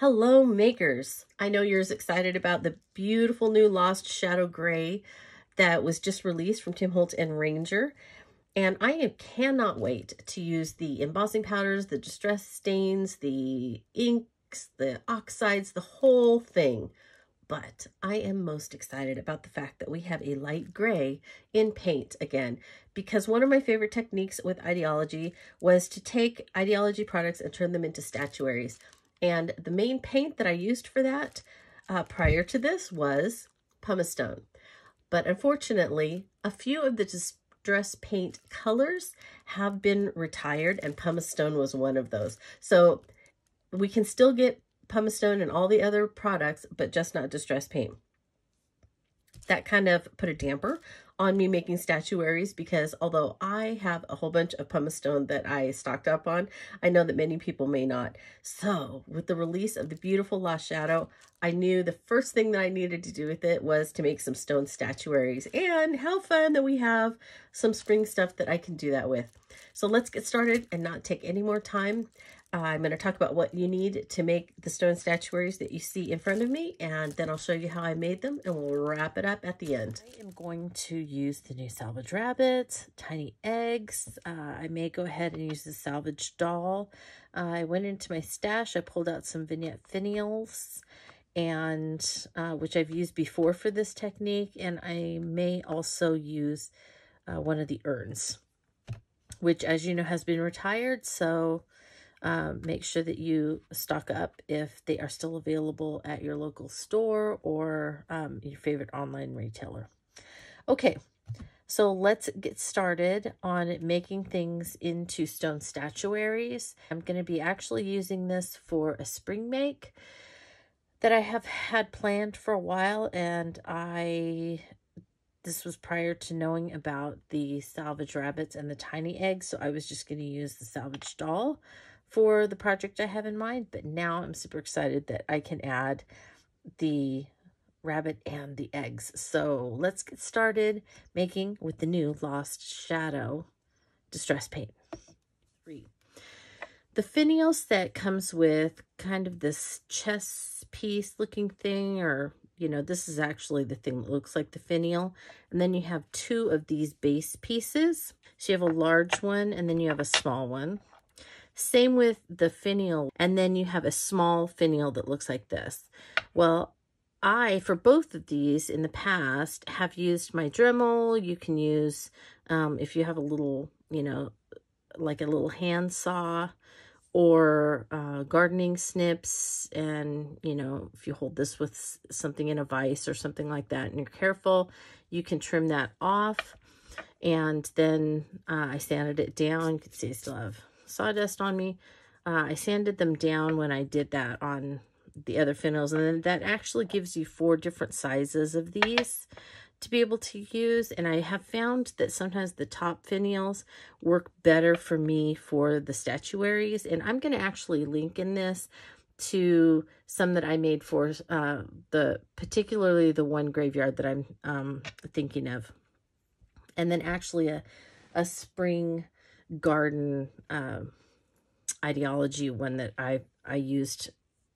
Hello makers! I know you're as excited about the beautiful new Lost Shadow Gray that was just released from Tim Holtz and Ranger. And I cannot wait to use the embossing powders, the distress stains, the inks, the oxides, the whole thing. But I am most excited about the fact that we have a light gray in paint again, because one of my favorite techniques with Idea-ology was to take Idea-ology products and turn them into statuaries. And the main paint that I used for that uh, prior to this was pumice stone. But unfortunately, a few of the distress paint colors have been retired and pumice stone was one of those. So we can still get pumice stone and all the other products, but just not distress paint. That kind of put a damper on me making statuaries because although I have a whole bunch of pumice stone that I stocked up on, I know that many people may not. So with the release of the beautiful Lost Shadow, I knew the first thing that I needed to do with it was to make some stone statuaries. And how fun that we have some spring stuff that I can do that with. So let's get started and not take any more time. I'm going to talk about what you need to make the stone statuaries that you see in front of me, and then I'll show you how I made them, and we'll wrap it up at the end. I am going to use the new Salvage Rabbits, Tiny Eggs. Uh, I may go ahead and use the Salvage Doll. Uh, I went into my stash. I pulled out some vignette finials, and uh, which I've used before for this technique, and I may also use uh, one of the urns, which, as you know, has been retired, so um, make sure that you stock up if they are still available at your local store or um, your favorite online retailer. Okay, so let's get started on making things into stone statuaries. I'm going to be actually using this for a spring make that I have had planned for a while and I this was prior to knowing about the salvage rabbits and the tiny eggs so I was just going to use the salvage doll for the project I have in mind, but now I'm super excited that I can add the rabbit and the eggs. So let's get started making with the new Lost Shadow Distress Paint. Three. The finial set comes with kind of this chess piece looking thing, or, you know, this is actually the thing that looks like the finial. And then you have two of these base pieces. So you have a large one and then you have a small one. Same with the finial. And then you have a small finial that looks like this. Well, I, for both of these in the past, have used my Dremel. You can use, um, if you have a little, you know, like a little hand saw or uh, gardening snips. And, you know, if you hold this with something in a vise or something like that and you're careful, you can trim that off. And then uh, I sanded it down. You can see I still have sawdust on me. Uh, I sanded them down when I did that on the other finials. And then that actually gives you four different sizes of these to be able to use. And I have found that sometimes the top finials work better for me for the statuaries. And I'm going to actually link in this to some that I made for uh, the, particularly the one graveyard that I'm um, thinking of. And then actually a, a spring garden um, Idea-ology one that I, I used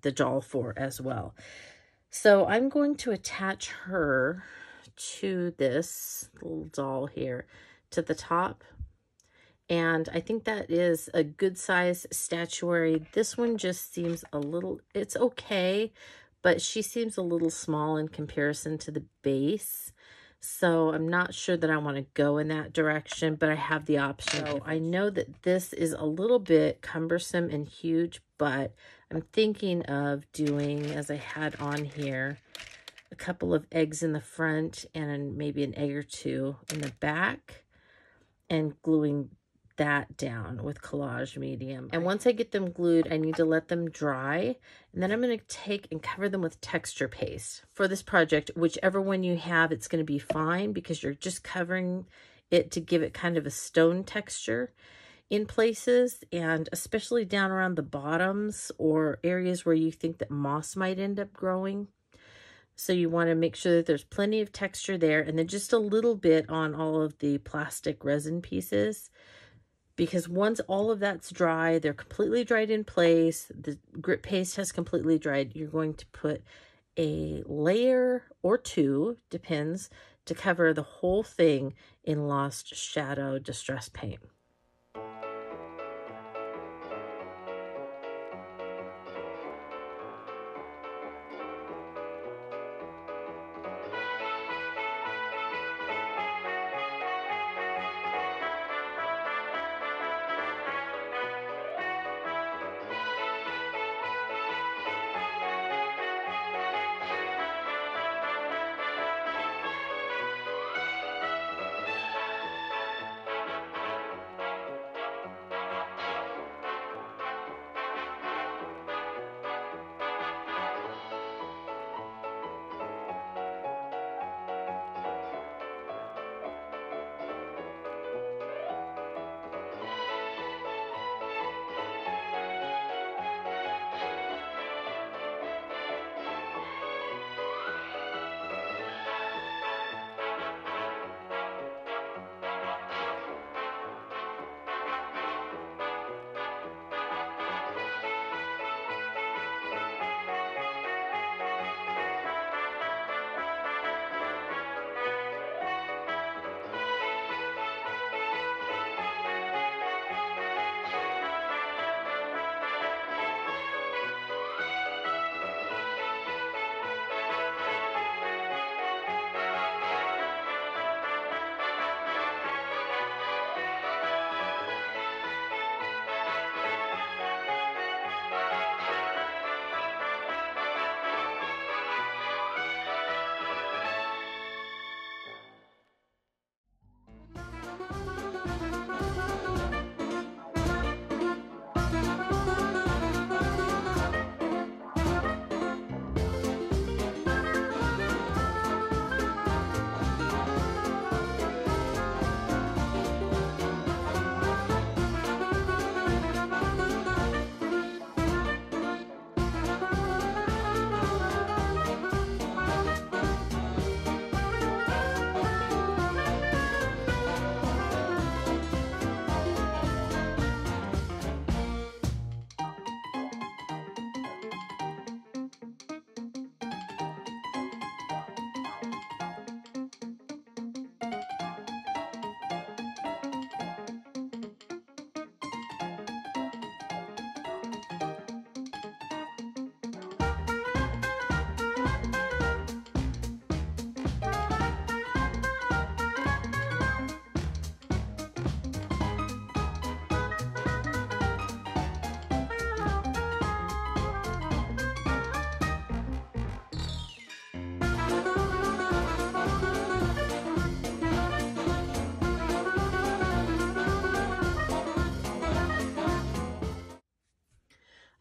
the doll for as well. So I'm going to attach her to this little doll here to the top. And I think that is a good size statuary. This one just seems a little, it's okay, but she seems a little small in comparison to the base. So I'm not sure that I want to go in that direction, but I have the option. So I know that this is a little bit cumbersome and huge, but I'm thinking of doing, as I had on here, a couple of eggs in the front and maybe an egg or two in the back and gluing that down with collage medium. And once I get them glued, I need to let them dry. And then I'm going to take and cover them with texture paste. For this project, whichever one you have, it's going to be fine because you're just covering it to give it kind of a stone texture in places and especially down around the bottoms or areas where you think that moss might end up growing. So you want to make sure that there's plenty of texture there and then just a little bit on all of the plastic resin pieces because once all of that's dry, they're completely dried in place, the grit paste has completely dried, you're going to put a layer or two, depends, to cover the whole thing in Lost Shadow Distress Paint.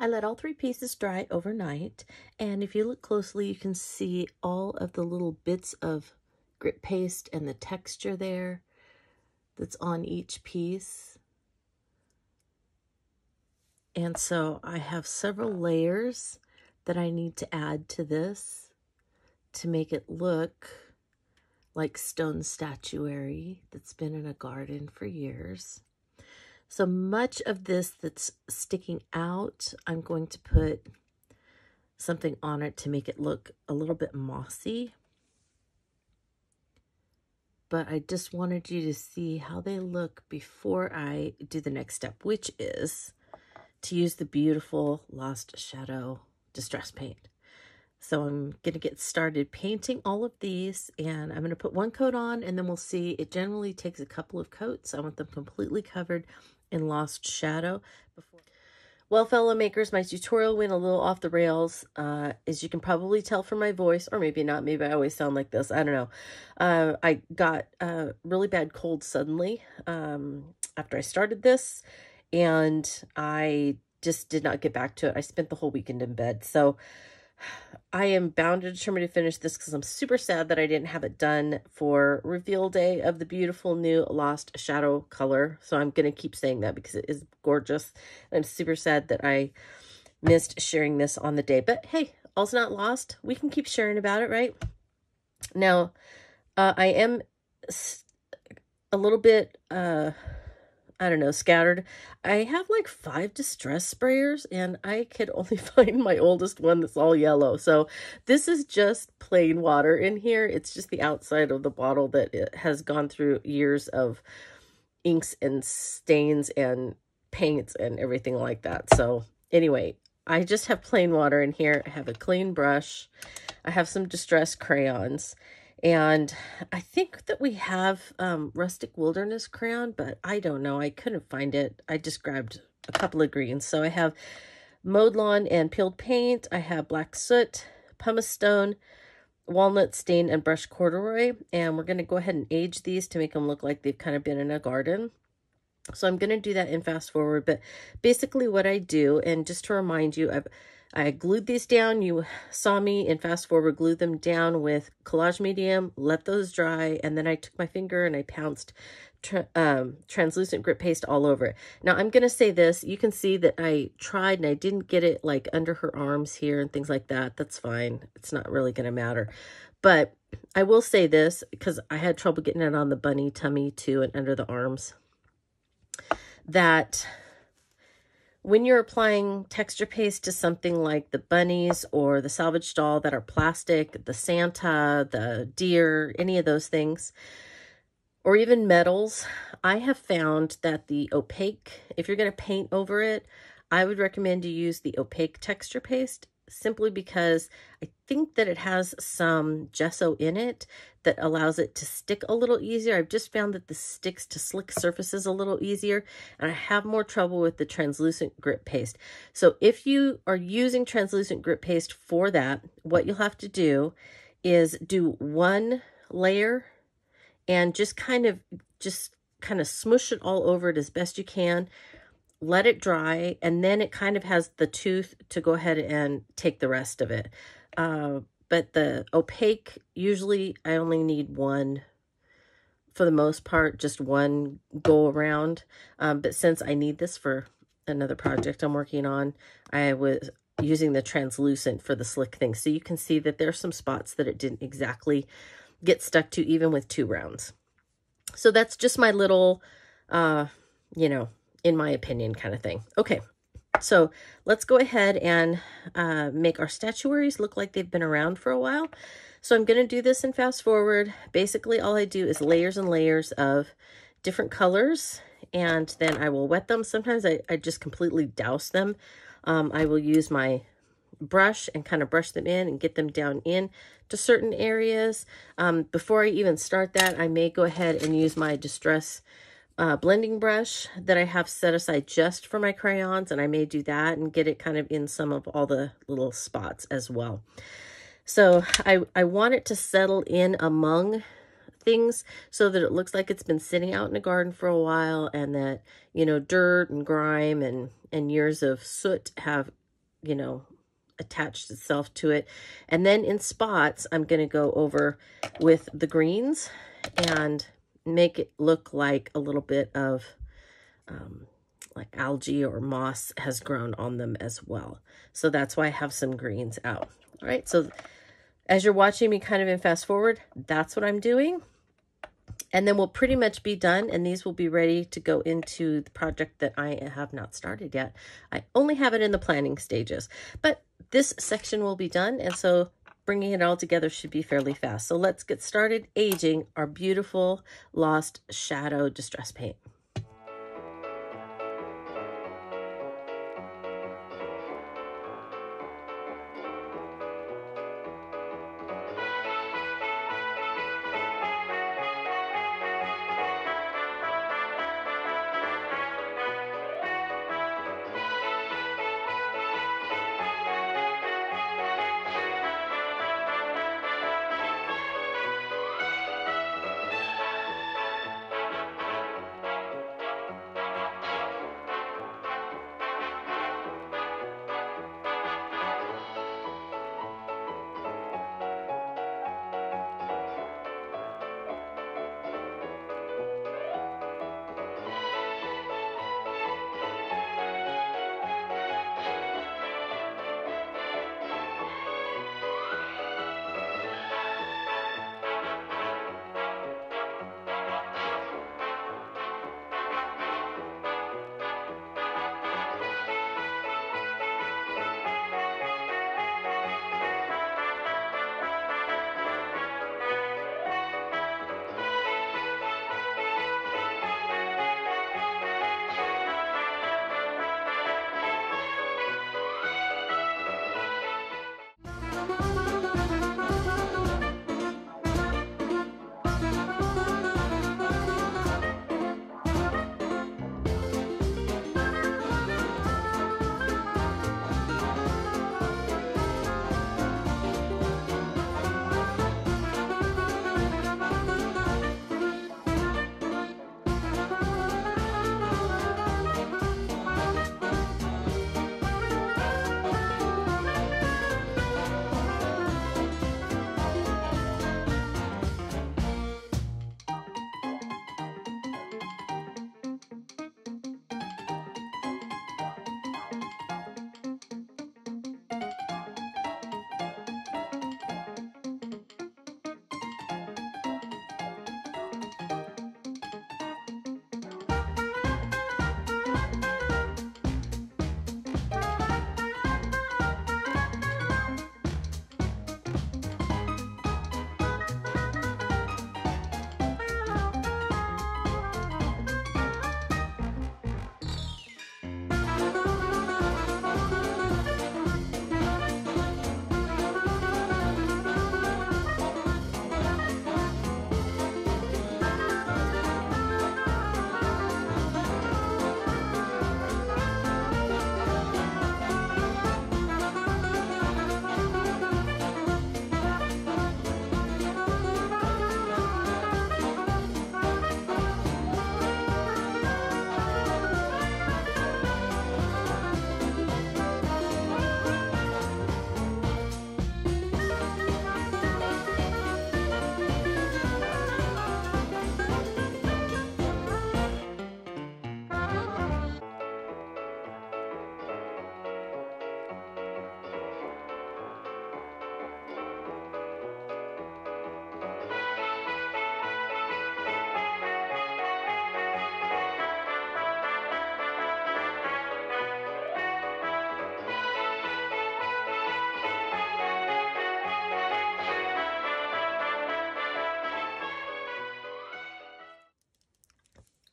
I let all three pieces dry overnight, and if you look closely, you can see all of the little bits of grit paste and the texture there that's on each piece. And so I have several layers that I need to add to this to make it look like stone statuary that's been in a garden for years. So much of this that's sticking out, I'm going to put something on it to make it look a little bit mossy. But I just wanted you to see how they look before I do the next step, which is to use the beautiful Lost Shadow Distress Paint. So I'm going to get started painting all of these and I'm going to put one coat on and then we'll see. It generally takes a couple of coats. I want them completely covered in Lost Shadow. Before. Well, fellow makers, my tutorial went a little off the rails. Uh, as you can probably tell from my voice, or maybe not, maybe I always sound like this, I don't know. Uh, I got a really bad cold suddenly um, after I started this, and I just did not get back to it. I spent the whole weekend in bed. So I am bound and determined to finish this because I'm super sad that I didn't have it done for reveal day of the beautiful new Lost Shadow color. So I'm going to keep saying that because it is gorgeous. I'm super sad that I missed sharing this on the day. But hey, all's not lost. We can keep sharing about it, right? Now, uh, I am a little bit... Uh, I don't know, scattered. I have like five distress sprayers and I could only find my oldest one that's all yellow. So this is just plain water in here. It's just the outside of the bottle that it has gone through years of inks and stains and paints and everything like that. So anyway, I just have plain water in here. I have a clean brush. I have some distress crayons. And I think that we have um, Rustic Wilderness Crayon, but I don't know. I couldn't find it. I just grabbed a couple of greens. So I have Mowed Lawn and Peeled Paint. I have Black Soot, Pumice Stone, Walnut Stain, and Brushed Corduroy. And we're going to go ahead and age these to make them look like they've kind of been in a garden. So I'm going to do that in fast forward. But basically what I do, and just to remind you, I've I glued these down. You saw me in fast forward glue them down with collage medium, let those dry, and then I took my finger and I pounced tra um, translucent grit paste all over it. Now I'm going to say this, you can see that I tried and I didn't get it like under her arms here and things like that. That's fine. It's not really going to matter. But I will say this because I had trouble getting it on the bunny tummy too and under the arms that when you're applying texture paste to something like the bunnies or the salvage doll that are plastic, the Santa, the deer, any of those things, or even metals, I have found that the opaque, if you're going to paint over it, I would recommend you use the opaque texture paste simply because I think that it has some gesso in it that allows it to stick a little easier. I've just found that this sticks to slick surfaces a little easier, and I have more trouble with the translucent grit paste. So if you are using translucent grit paste for that, what you'll have to do is do one layer and just kind of just kind of smush it all over it as best you can let it dry, and then it kind of has the tooth to go ahead and take the rest of it. Uh, but the opaque, usually I only need one for the most part, just one go around. Um, but since I need this for another project I'm working on, I was using the translucent for the slick thing. So you can see that there's some spots that it didn't exactly get stuck to even with two rounds. So that's just my little, uh, you know, in my opinion kind of thing. Okay, so let's go ahead and uh, make our statuaries look like they've been around for a while. So I'm going to do this in fast forward. Basically, all I do is layers and layers of different colors, and then I will wet them. Sometimes I, I just completely douse them. Um, I will use my brush and kind of brush them in and get them down in to certain areas. Um, before I even start that, I may go ahead and use my Distress uh, blending brush that I have set aside just for my crayons, and I may do that and get it kind of in some of all the little spots as well. So I, I want it to settle in among things so that it looks like it's been sitting out in the garden for a while and that, you know, dirt and grime and, and years of soot have, you know, attached itself to it. And then in spots, I'm going to go over with the greens and make it look like a little bit of um, like algae or moss has grown on them as well. So that's why I have some greens out. All right, so as you're watching me kind of in fast forward, that's what I'm doing. And then we'll pretty much be done, and these will be ready to go into the project that I have not started yet. I only have it in the planning stages, but this section will be done, and so bringing it all together should be fairly fast. So let's get started aging our beautiful Lost Shadow Distress Paint.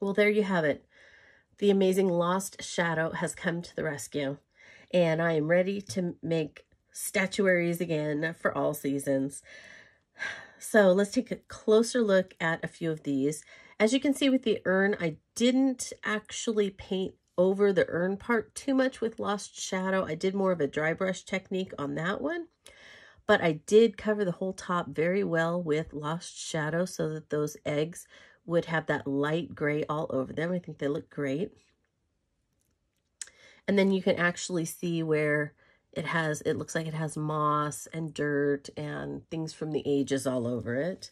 Well, there you have it. The amazing Lost Shadow has come to the rescue, and I am ready to make statuaries again for all seasons. So let's take a closer look at a few of these. As you can see with the urn, I didn't actually paint over the urn part too much with Lost Shadow. I did more of a dry brush technique on that one. But I did cover the whole top very well with Lost Shadow so that those eggs would have that light gray all over them. I think they look great. And then you can actually see where it has, it looks like it has moss and dirt and things from the ages all over it.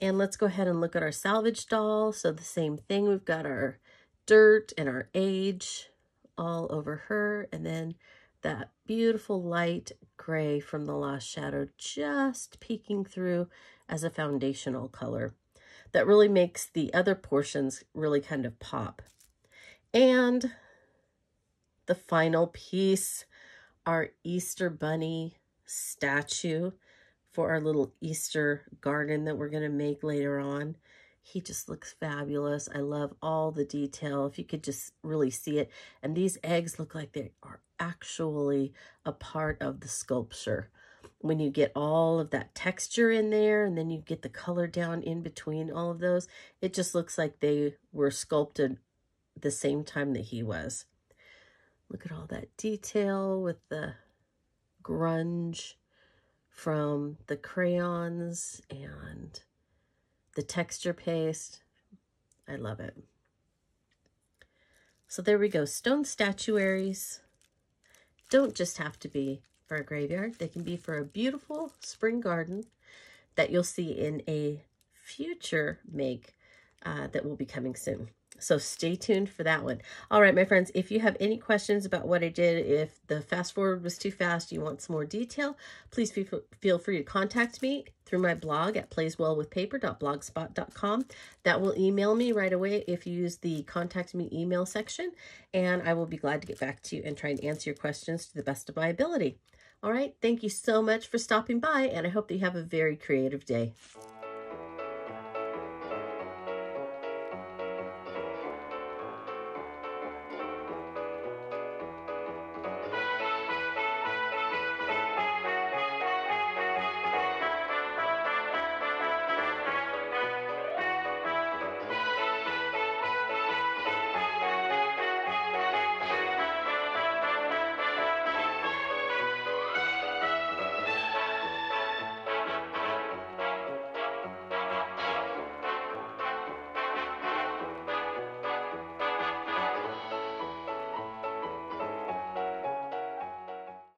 And let's go ahead and look at our salvage doll. So the same thing, we've got our dirt and our age all over her. And then that beautiful light gray from the Lost Shadow just peeking through as a foundational color. That really makes the other portions really kind of pop. And the final piece, our Easter Bunny statue for our little Easter garden that we're going to make later on. He just looks fabulous. I love all the detail. If you could just really see it. And these eggs look like they are actually a part of the sculpture. When you get all of that texture in there and then you get the color down in between all of those, it just looks like they were sculpted the same time that he was. Look at all that detail with the grunge from the crayons and the texture paste. I love it. So there we go. Stone statuaries don't just have to be for a graveyard. They can be for a beautiful spring garden that you'll see in a future make uh, that will be coming soon. So stay tuned for that one. All right, my friends, if you have any questions about what I did, if the fast forward was too fast, you want some more detail, please feel free to contact me through my blog at playswellwithpaper.blogspot.com. That will email me right away if you use the contact me email section, and I will be glad to get back to you and try and answer your questions to the best of my ability. All right, thank you so much for stopping by, and I hope that you have a very creative day.